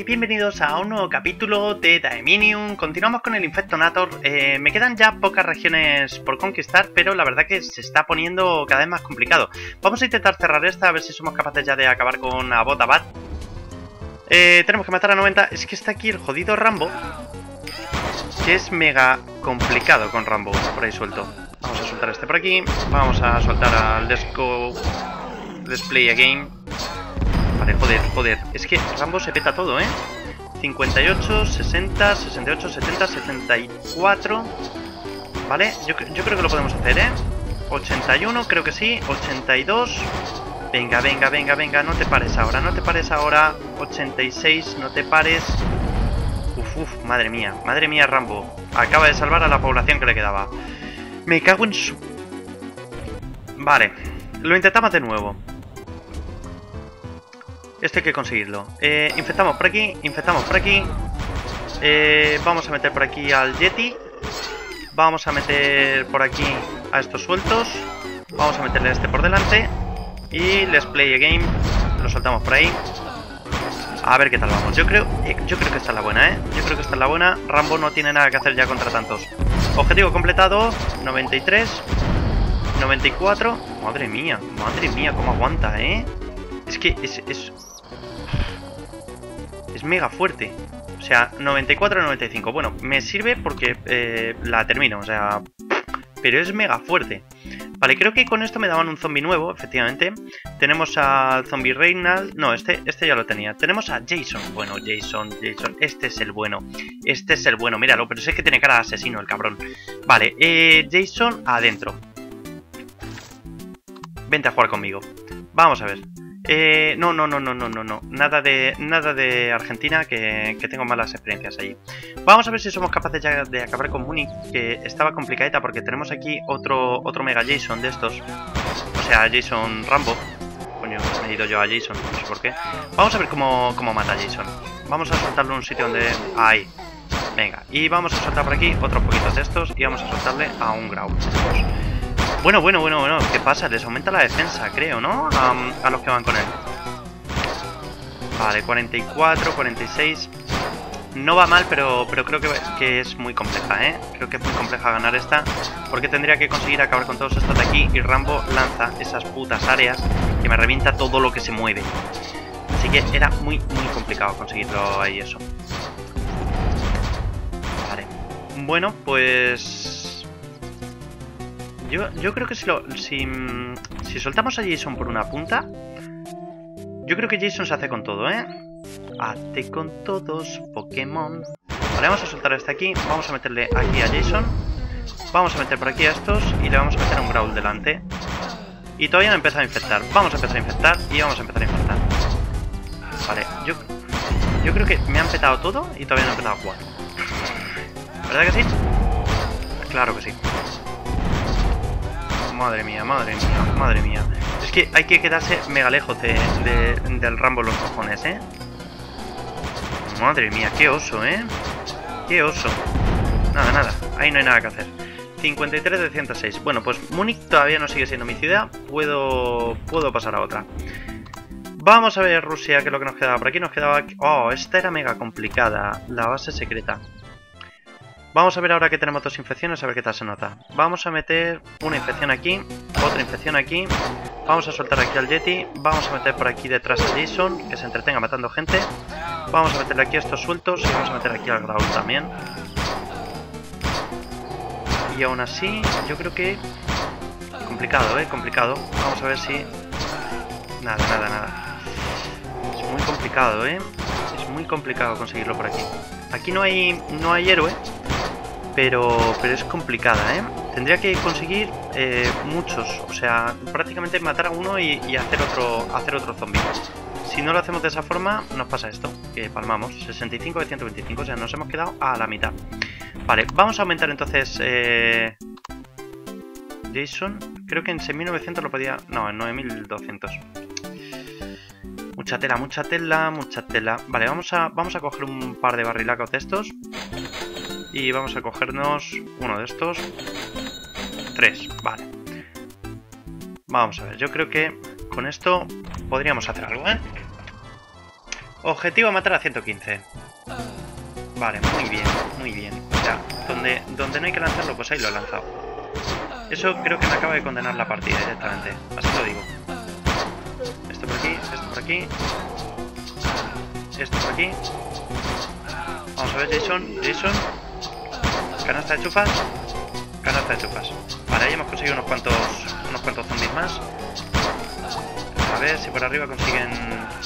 Y bienvenidos a un nuevo capítulo de Daeminium. Continuamos con el Infectonator. Eh, me quedan ya pocas regiones por conquistar, pero la verdad que se está poniendo cada vez más complicado. Vamos a intentar cerrar esta, a ver si somos capaces ya de acabar con Abotabat. Eh, tenemos que matar a 90. Es que está aquí el jodido Rambo, que es mega complicado con Rambo por ahí suelto. Vamos a soltar este por aquí. Vamos a soltar al Desco Display Again. Vale, joder, joder. Es que Rambo se peta todo, ¿eh? 58, 60, 68, 70, 74... Vale, yo, yo creo que lo podemos hacer, ¿eh? 81, creo que sí. 82... Venga, venga, venga, venga, no te pares ahora, no te pares ahora. 86, no te pares. Uf, uf, madre mía, madre mía, Rambo. Acaba de salvar a la población que le quedaba. Me cago en su... Vale, lo intentamos de nuevo. Esto hay que conseguirlo. Eh, infectamos por aquí, infectamos por aquí. Eh, vamos a meter por aquí al Yeti. Vamos a meter por aquí a estos sueltos. Vamos a meterle a este por delante. Y let's play a game. Lo soltamos por ahí. A ver qué tal vamos. Yo creo, eh, yo creo que esta es la buena, ¿eh? Yo creo que esta es la buena. Rambo no tiene nada que hacer ya contra tantos. Objetivo completado. 93. 94. Madre mía, madre mía, cómo aguanta, ¿eh? Es que es, es, mega fuerte. O sea, 94-95. Bueno, me sirve porque eh, la termino, o sea... Pero es mega fuerte. Vale, creo que con esto me daban un zombie nuevo, efectivamente. Tenemos al zombie Reynald. No, este, este ya lo tenía. Tenemos a Jason. Bueno, Jason, Jason. Este es el bueno. Este es el bueno, míralo. Pero sé que tiene cara de asesino el cabrón. Vale, eh, Jason adentro. Vente a jugar conmigo. Vamos a ver. Eh, no, no, no, no, no, no, no. Nada de, nada de Argentina, que, que, tengo malas experiencias allí. Vamos a ver si somos capaces ya de acabar con Munich, que estaba complicadita porque tenemos aquí otro, otro Mega Jason de estos. O sea, Jason Rambo. Coño, me he ido yo a Jason, no sé por qué. Vamos a ver cómo, cómo mata a Jason. Vamos a soltarle un sitio donde... Ahí. Venga, y vamos a soltar por aquí otros poquitos de estos y vamos a soltarle a un Grau. Bueno, bueno, bueno, bueno. ¿Qué pasa? Les aumenta la defensa, creo, ¿no? A, los que van con él. Vale, 44, 46. No va mal, pero, pero creo que, que, es muy compleja, ¿eh? Creo que es muy compleja ganar esta. Porque tendría que conseguir acabar con todos estos de aquí. Y Rambo lanza esas putas áreas que me revienta todo lo que se mueve. Así que era muy, muy complicado conseguirlo ahí eso. Vale. Bueno, pues... Yo, creo que si, lo, si, soltamos a Jason por una punta, yo creo que Jason se hace con todo, ¿eh? Hazte con todos, Pokémon. Vale, vamos a soltar este aquí. Vamos a meterle aquí a Jason. Vamos a meter por aquí a estos y le vamos a meter un Growl delante. Y todavía no empieza a infectar. Vamos a empezar a infectar y vamos a empezar a infectar. Vale, yo, yo creo que me han petado todo y todavía no he a jugar. ¿Verdad que sí? Claro que sí. Madre mía, madre mía, madre mía. Es que hay que quedarse mega lejos de, de, del Rambo los cojones, ¿eh? Madre mía, qué oso, ¿eh? Qué oso. Nada, nada, ahí no hay nada que hacer. 53 de 106. Bueno, pues Múnich todavía no sigue siendo mi ciudad. Puedo, puedo pasar a otra. Vamos a ver Rusia, que es lo que nos quedaba. Por aquí nos quedaba... Oh, esta era mega complicada. La base secreta. Vamos a ver ahora que tenemos dos infecciones, a ver qué tal se nota. Vamos a meter una infección aquí, otra infección aquí. Vamos a soltar aquí al Yeti. Vamos a meter por aquí detrás a Jason, que se entretenga matando gente. Vamos a meterle aquí a estos sueltos y vamos a meter aquí al Growl también. Y aún así, yo creo que... Complicado, ¿eh? Complicado. Vamos a ver si... Nada, nada, nada. Es muy complicado, ¿eh? Es muy complicado conseguirlo por aquí. Aquí no hay, no hay héroe, pero, pero es complicada, ¿eh? Tendría que conseguir eh, muchos, o sea, prácticamente matar a uno y, hacer otro hacer otro zombie. Si no lo hacemos de esa forma, nos pasa esto, que palmamos, 65 de 125, o sea, nos hemos quedado a la mitad. Vale, vamos a aumentar entonces... Eh... Jason, creo que en 6900 lo podía... No, en 9200. Mucha tela, mucha tela, mucha tela. Vale, vamos a, vamos a coger un par de barrilacos de estos. Y vamos a cogernos uno de estos. Tres, vale. Vamos a ver, yo creo que con esto podríamos hacer algo, ¿eh? Objetivo matar a 115. Vale, muy bien, muy bien. Sea, donde, donde no hay que lanzarlo, pues ahí lo he lanzado. Eso creo que me acaba de condenar la partida directamente. Así lo digo. Esto por aquí, esto por aquí. Esto por aquí. Vamos a ver, Jason, Jason. Canasta de chufas. Canasta de chufas. Vale, ahí hemos conseguido unos cuantos, unos cuantos zombies más. A ver si por arriba consiguen,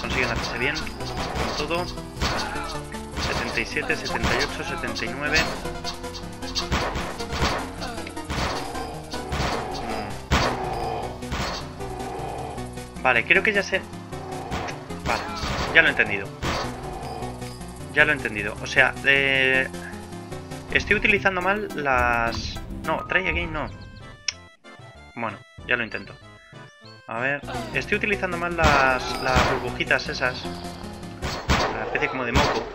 consiguen hacerse bien con todo. 77, 78, 79. Vale, creo que ya sé... Vale, ya lo he entendido. Ya lo he entendido. O sea, eh... estoy utilizando mal las... No, try again no. Bueno, ya lo intento. A ver, estoy utilizando mal las, las burbujitas esas. Una especie como de moco.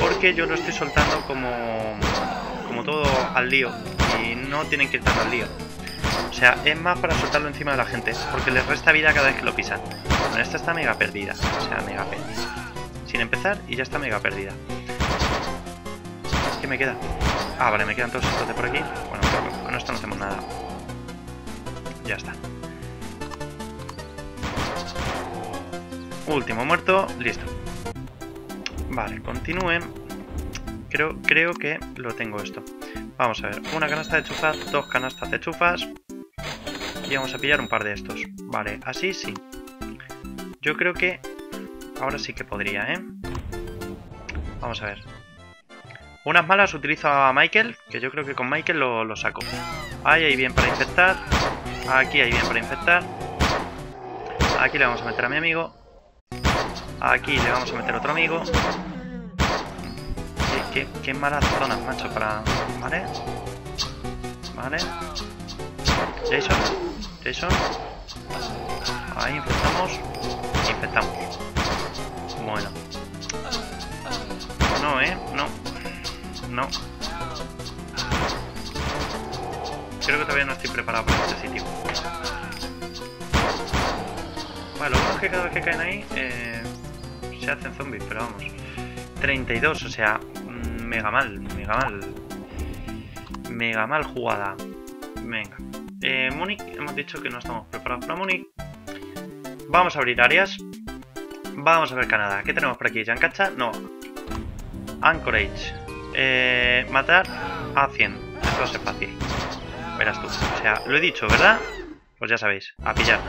Porque yo lo estoy soltando como, como todo al lío. Y no tienen que ir tan al lío. O sea, es más para soltarlo encima de la gente. Porque les resta vida cada vez que lo pisan. Bueno, esta está mega perdida. O sea, mega perdida. Sin empezar y ya está mega perdida. ¿Qué me queda? Ah, vale, me quedan todos estos de por aquí. Bueno, con esto no hacemos nada. Ya está. Último muerto, listo. Vale, continúen. Creo, creo que lo tengo esto. Vamos a ver, una canasta de chufas, dos canastas de chufas. Y vamos a pillar un par de estos. Vale, así sí. Yo creo que ahora sí que podría, ¿eh? Vamos a ver. Unas malas utilizo a Michael, que yo creo que con Michael lo, lo saco. Ahí hay bien para infectar. Aquí hay bien para infectar. Aquí le vamos a meter a mi amigo. Aquí le vamos a meter otro amigo. Qué, malas zonas, macho, para... ¿Vale? ¿Vale? Jason. Jason. Ahí infectamos. Infectamos. Bueno. No, ¿eh? No. Creo que todavía no estoy preparado para este sitio. Bueno, lo bueno es que cada vez que caen ahí... Eh se hacen zombies, pero vamos. 32, o sea, mega mal, mega mal. Mega mal jugada. Venga. Eh, Munich, hemos dicho que no estamos preparados para Munich. Vamos a abrir áreas. Vamos a ver Canadá. ¿Qué tenemos por aquí? ¿Yancacha? No. Anchorage. Eh, matar a 100. Esto ser fácil. Verás tú. O sea, lo he dicho, ¿verdad? Pues ya sabéis. A pillar.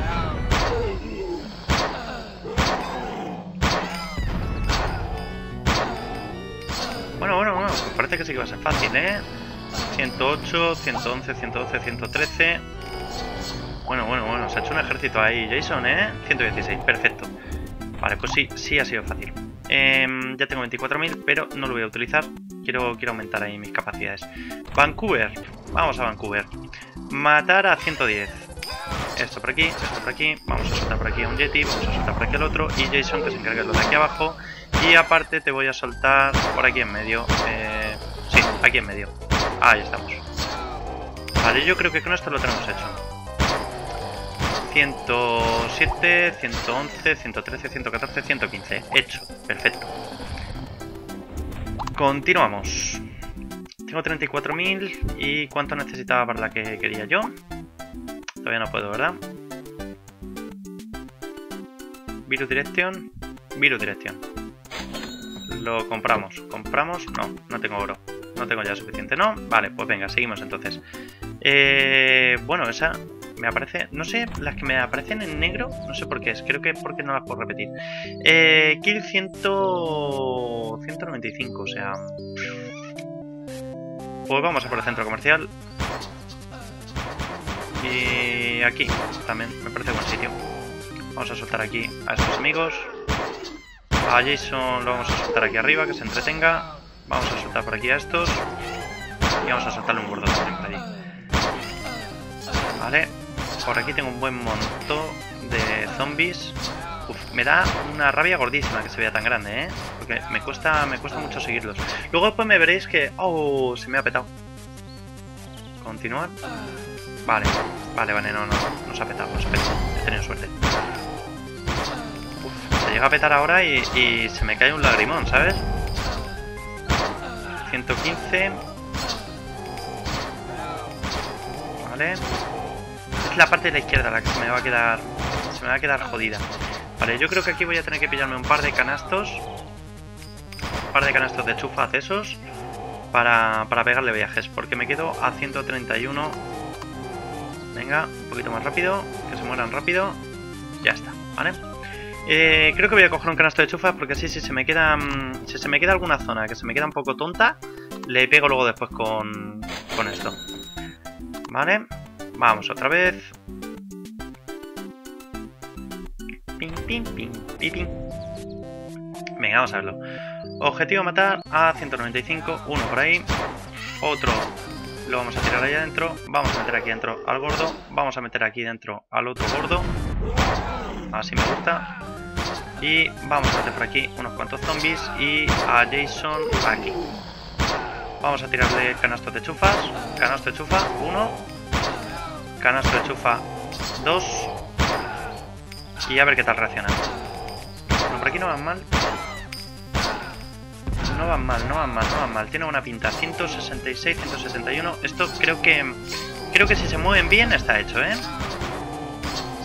Bueno, bueno, bueno, pues parece que sí que va a ser fácil, ¿eh? 108, 111, 112, 113... Bueno, bueno, bueno, se ha hecho un ejército ahí, Jason, ¿eh? 116, perfecto. Vale, pues sí, sí ha sido fácil. Em, ya tengo 24.000, pero no lo voy a utilizar. Quiero, quiero aumentar ahí mis capacidades. Vancouver, vamos a Vancouver. Matar a 110. Esto por aquí, esto por aquí. Vamos a soltar por aquí a un Yeti, vamos a soltar por aquí al otro. Y Jason, que se encarga de lo de aquí abajo. Y aparte te voy a soltar por aquí en medio. Eh, sí, aquí en medio. Ahí estamos. Vale, yo creo que con esto lo tenemos hecho. 107, 111, 113, 114, 115. Hecho. Perfecto. Continuamos. Tengo 34.000. ¿Y cuánto necesitaba para la que quería yo? Todavía no puedo, ¿verdad? Virus Direction. Virus Direction. Lo compramos. ¿Compramos? No, no tengo oro. No tengo ya suficiente, ¿no? Vale, pues venga, seguimos entonces. Eh, bueno, esa me aparece... No sé, las que me aparecen en negro, no sé por qué es. Creo que es porque no las puedo repetir. Eh, kill 100... 195, o sea... Pues vamos a por el centro comercial. Y aquí también me parece buen sitio. Vamos a soltar aquí a estos amigos. A Jason lo vamos a soltar aquí arriba, que se entretenga. Vamos a soltar por aquí a estos. Y vamos a soltarle un gordo por allí. Vale. Por aquí tengo un buen montón de zombies. Uf, me da una rabia gordísima que se vea tan grande, ¿eh? Porque me cuesta, me cuesta mucho seguirlos. Luego después me veréis que... ¡Oh! Se me ha petado. Continuar. Vale, vale, vale, no, no, no se ha petado, no se ha petado. He tenido suerte. llega a petar ahora y, y se me cae un lagrimón, ¿sabes? 115. Vale. Es la parte de la izquierda la que se me va a quedar... Se me va a quedar jodida. Vale, yo creo que aquí voy a tener que pillarme un par de canastos. Un par de canastos de chufa esos. Para, para pegarle viajes. Porque me quedo a 131. Venga, un poquito más rápido. Que se mueran rápido. Ya está, ¿vale? Eh, creo que voy a coger un canasto de chufas porque así si se me queda mm, si se me queda alguna zona que se me queda un poco tonta, le pego luego después con, con esto. Vale, vamos otra vez. Ping, ping, ping, ping, ping. Venga, vamos a verlo. Objetivo matar a 195, uno por ahí, otro lo vamos a tirar ahí adentro, vamos a meter aquí dentro al gordo, vamos a meter aquí dentro al otro gordo, así me gusta, y vamos a hacer por aquí unos cuantos zombies y a Jason aquí. Vamos a tirarle canastos de chufas. Canasto de chufa, uno. Canasto chufa, dos. Y a ver qué tal reacciona. Bueno, por aquí no van mal. No van mal, no van mal, no van mal. Tiene una pinta. 166, 161. Esto creo que... Creo que si se mueven bien está hecho, ¿eh?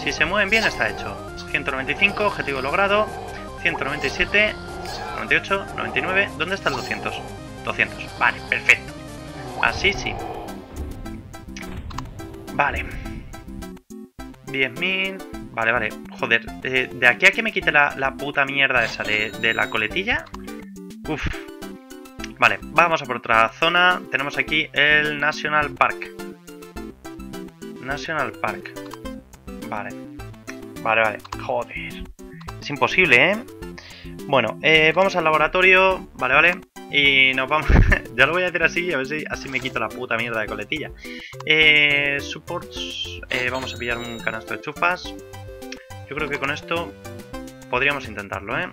Si se mueven bien está hecho. 195, objetivo logrado. 197, 98, 99. ¿Dónde está el 200? 200. Vale, perfecto. Así sí. Vale. 10.000. Vale, vale. Joder, eh, de aquí a que me quite la, la puta mierda esa de, de, la coletilla. Uf. Vale, vamos a por otra zona. Tenemos aquí el National Park. National Park. Vale. Vale, vale. Joder. Es imposible, ¿eh? Bueno, eh, vamos al laboratorio. Vale, vale. Y nos vamos... ya lo voy a hacer así, a ver si así me quito la puta mierda de coletilla. Eh, supports. Eh, vamos a pillar un canasto de chufas. Yo creo que con esto podríamos intentarlo, ¿eh?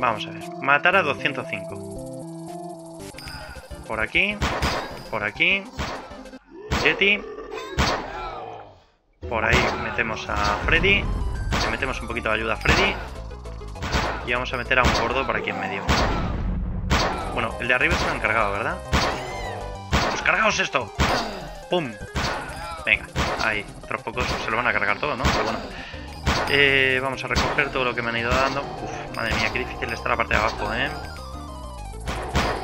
Vamos a ver. Matar a 205. Por aquí. Por aquí. Yeti. Por ahí metemos a Freddy. Le metemos un poquito de ayuda a Freddy. Y vamos a meter a un gordo por aquí en medio. Bueno, el de arriba se lo han cargado, ¿verdad? ¡Pues cargaos esto! ¡Pum! Venga, ahí. Otros pocos se lo van a cargar todo, ¿no? Pero bueno. Eh, vamos a recoger todo lo que me han ido dando. Uf, madre mía, qué difícil está la parte de abajo, ¿eh?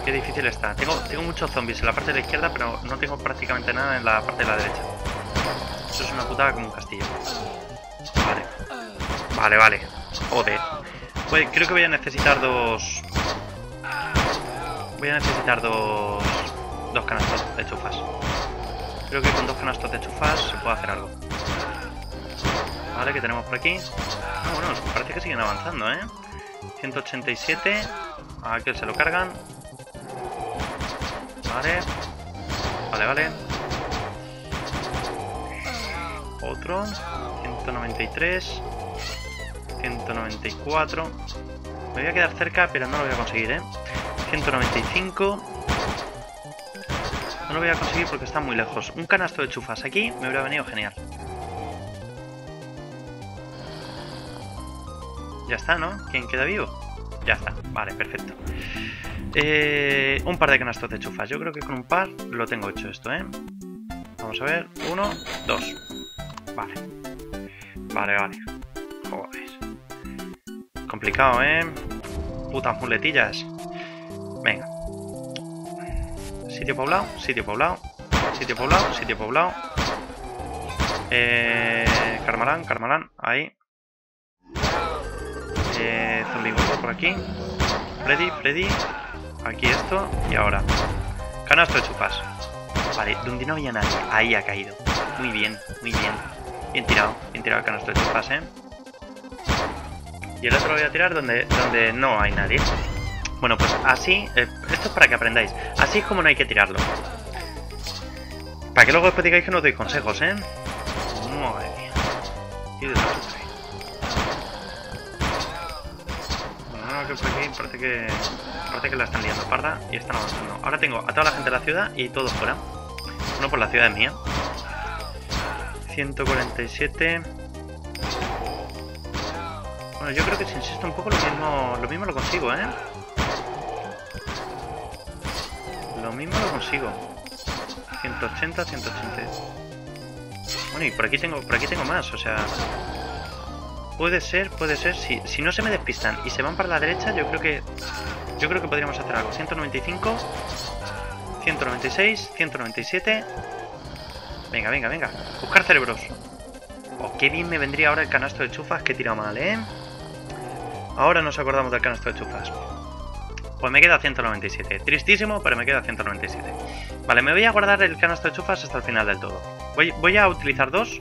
Qué difícil está. Tengo, tengo muchos zombies en la parte de la izquierda, pero no tengo prácticamente nada en la parte de la derecha. Eso es una putada como un castillo. Vale. Vale, vale. Joder. Pues creo que voy a necesitar dos... Voy a necesitar dos... Dos canastos de chufas. Creo que con dos canastos de chufas se puede hacer algo. Vale, que tenemos por aquí. Ah, bueno, parece que siguen avanzando, ¿eh? 187. A aquel se lo cargan. Vale. Vale, vale. Otro. 193. 194. Me voy a quedar cerca, pero no lo voy a conseguir, ¿eh? 195. No lo voy a conseguir porque está muy lejos. Un canasto de chufas aquí me hubiera venido genial. Ya está, ¿no? ¿Quién queda vivo? Ya está, vale, perfecto. Eh, un par de canastos de chufas. Yo creo que con un par lo tengo hecho esto, ¿eh? Vamos a ver. Uno, dos. Vale. Vale, vale. Complicado, ¿eh? Putas muletillas. Venga. Sitio poblado, sitio poblado. Sitio poblado, sitio poblado. Eh, Carmalán, Carmalán, ahí. Eh, por aquí. Freddy, Freddy. Aquí esto. Y ahora. Canasto de chupas. Vale, donde no había nadie. Ahí ha caído. Muy bien, muy bien. Bien tirado, bien tirado el canasto de chupas, ¿eh? Y el otro lo voy a tirar donde, donde no hay nadie. Bueno, pues así... Eh, esto es para que aprendáis. Así es como no hay que tirarlo. Para que luego después digáis que no doy consejos, ¿eh? Madre mía. Y que por aquí parece que... Parece que la están liando parda y están avanzando. Ahora tengo a toda la gente de la ciudad y todos fuera. Uno por la ciudad es mía. 147. Bueno, yo creo que si insisto un poco lo mismo lo, mismo lo consigo, ¿eh? Lo mismo lo consigo. 180, 180. Bueno, y por aquí tengo, por aquí tengo más, o sea... Puede ser, puede ser. Si, si no se me despistan y se van para la derecha, yo creo que... Yo creo que podríamos hacer algo. 195... 196, 197... Venga, venga, venga. Buscar cerebros. Oh, qué bien me vendría ahora el canasto de chufas que he tirado mal, ¿eh? Ahora nos acordamos del canasto de chufas. Pues me queda 197. Tristísimo, pero me queda 197. Vale, me voy a guardar el canasto de chufas hasta el final del todo. Voy, a utilizar dos,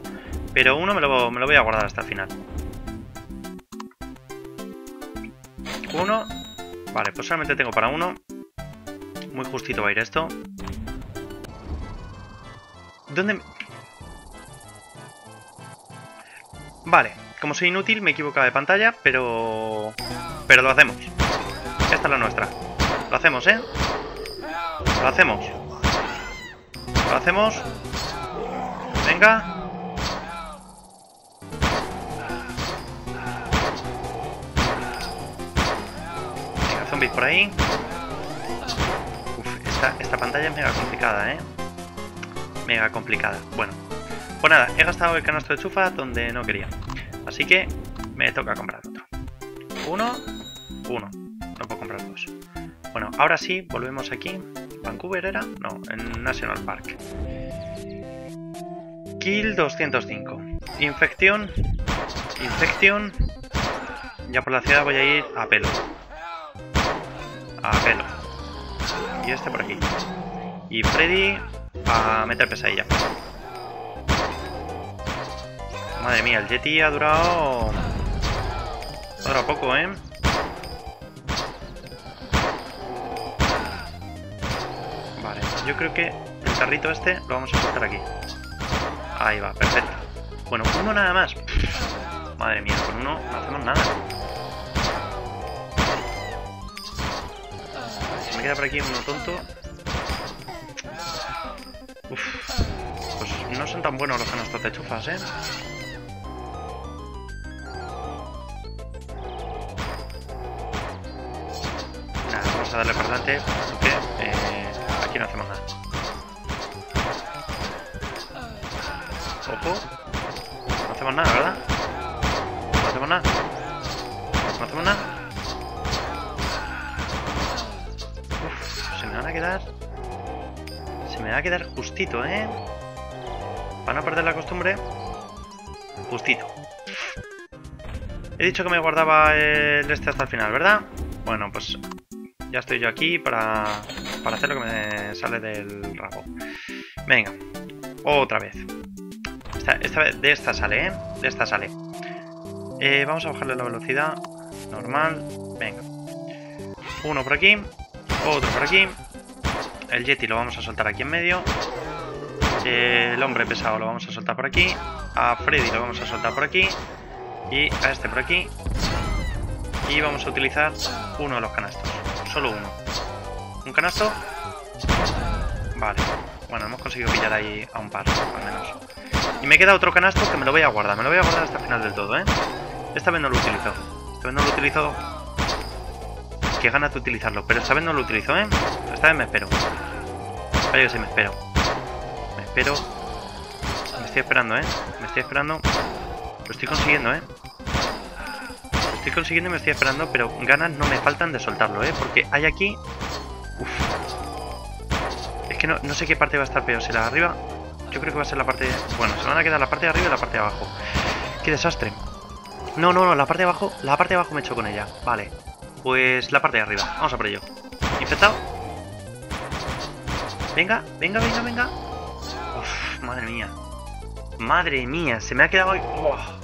pero uno me lo, me lo voy a guardar hasta el final. Uno. Vale, pues solamente tengo para uno. Muy justito va a ir esto. ¿Dónde...? Vale, como soy inútil me he equivocado de pantalla, pero... Pero lo hacemos. Esta es la nuestra. Lo hacemos, ¿eh? Lo hacemos. Lo hacemos. Venga. Venga, zombies por ahí. Uf, esta, esta pantalla es mega complicada, ¿eh? Mega complicada. Bueno, pues nada, he gastado el canasto de chufa donde no quería. Así que me toca comprar otro. Uno, uno. No puedo comprar dos. Bueno, ahora sí, volvemos aquí. ¿Vancouver era? No, en National Park. Kill 205. Infección. Infección. Ya por la ciudad voy a ir a pelo. A pelo. Y este por aquí. Y Freddy a meter pesadilla. Madre mía, el Yeti ha durado... Durado poco, ¿eh? Vale, yo creo que el carrito este lo vamos a soltar aquí. Ahí va, perfecto. Bueno, uno nada más. Madre mía, con uno no hacemos nada. Si me queda por aquí uno tonto. Uf. Pues no son tan buenos los canastos de chufas, ¿eh? A darle para adelante porque eh, aquí no hacemos nada. Ojo. No hacemos nada, ¿verdad? No hacemos nada. No hacemos nada. Uf, se me van a quedar... Se me va a quedar justito, ¿eh? Para no perder la costumbre. Justito. He dicho que me guardaba el este hasta el final, ¿verdad? Bueno, pues ya estoy yo aquí para, para hacer lo que me sale del rabo. Venga, otra vez. Esta, vez de esta sale, ¿eh? De esta sale. Eh, vamos a bajarle la velocidad. Normal. Venga. Uno por aquí. Otro por aquí. El Yeti lo vamos a soltar aquí en medio. El hombre pesado lo vamos a soltar por aquí. A Freddy lo vamos a soltar por aquí. Y a este por aquí. Y vamos a utilizar uno de los canastos. Solo uno. ¿Un canasto? Vale. Bueno, hemos conseguido pillar ahí a un par, al menos. Y me queda otro canasto que me lo voy a guardar. Me lo voy a guardar hasta el final del todo, ¿eh? Esta vez no lo utilizo. Esta vez no lo utilizo. Qué ganas de utilizarlo. Pero esta vez no lo utilizo, ¿eh? Esta vez me espero. Vaya que sí me espero. Me espero. Me estoy esperando, ¿eh? Me estoy esperando. Lo estoy consiguiendo, ¿eh? Estoy consiguiendo y me estoy esperando, pero ganas no me faltan de soltarlo, ¿eh? Porque hay aquí... Uf. Es que no, no sé qué parte va a estar peor, si la de arriba... Yo creo que va a ser la parte... Bueno, se van a quedar la parte de arriba y la parte de abajo. ¡Qué desastre! No, no, no, la parte de abajo... La parte de abajo me echo con ella. Vale. Pues la parte de arriba. Vamos a por ello. Infectado. Venga, venga, venga, venga. Uf, madre mía. Madre mía, se me ha quedado... Oh.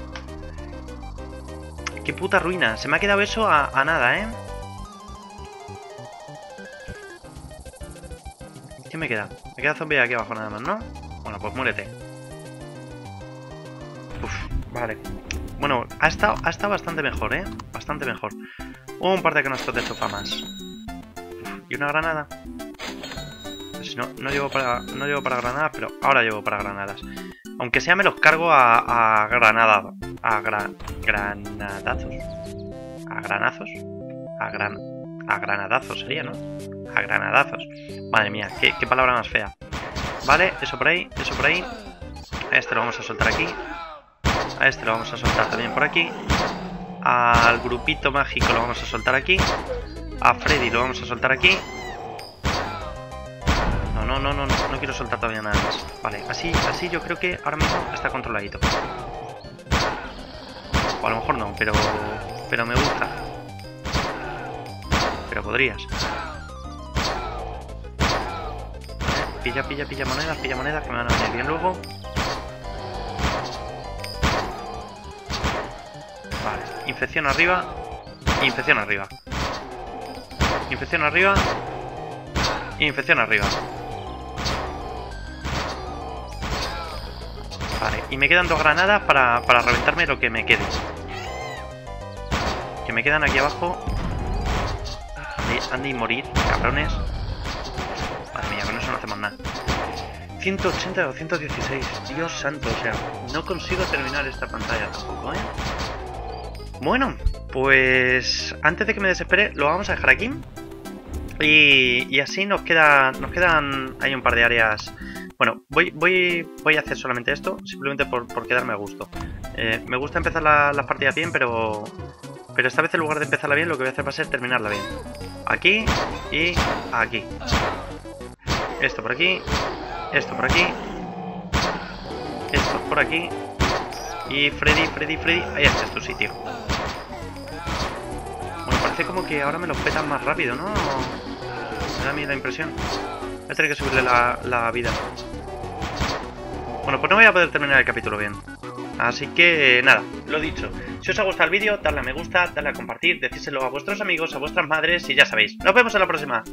Qué puta ruina. Se me ha quedado eso a, nada, ¿eh? ¿Qué me queda? Me queda zombie aquí abajo nada más, ¿no? Bueno, pues muérete. Uf, vale. Bueno, ha estado, ha estado bastante mejor, ¿eh? Bastante mejor. Un par de canastos de chofa más. Uf, y una granada. Si no, no llevo para, no llevo para granadas, pero ahora llevo para granadas. Aunque sea me los cargo a, a granada. A granadazos. A granazos. A gran. A granadazos sería, ¿no? A granadazos. Madre mía, qué, qué palabra más fea. Vale, eso por ahí, eso por ahí. A este lo vamos a soltar aquí. A este lo vamos a soltar también por aquí. Al grupito mágico lo vamos a soltar aquí. A Freddy lo vamos a soltar aquí. No, no, no, no, no, no quiero soltar todavía nada más. Vale, así, así yo creo que ahora mismo está controladito. A lo mejor no, pero, pero me gusta. Pero podrías. Pilla, pilla, pilla monedas, pilla monedas que me van a venir bien luego. Vale, infección arriba. Infección arriba. Infección arriba. Infección arriba. Vale, y me quedan dos granadas para, para reventarme lo que me quede. Que me quedan aquí abajo. Han de morir, cabrones. Madre mía, con eso no hacemos nada. 180 o 116. Dios santo, o sea, no consigo terminar esta pantalla tampoco, ¿eh? Bueno, pues antes de que me desespere, lo vamos a dejar aquí. Y, así nos queda, nos quedan hay un par de áreas. Bueno, voy, voy, voy a hacer solamente esto, simplemente por, quedarme a gusto. Eh, me gusta empezar las la partidas bien, pero, pero esta vez en lugar de empezarla bien, lo que voy a hacer va a ser terminarla bien. Aquí y aquí. Esto por aquí, esto por aquí, esto por aquí. Y Freddy, Freddy, Freddy, ahí este es tu sitio. Bueno, parece como que ahora me los petan más rápido, ¿no? Me da a mí la impresión. Voy a tener que subirle la, la vida. Bueno, pues no voy a poder terminar el capítulo bien. Así que nada, lo dicho. Si os ha gustado el vídeo, dadle a me gusta, dadle a compartir, decíselo a vuestros amigos, a vuestras madres y ya sabéis. Nos vemos en la próxima.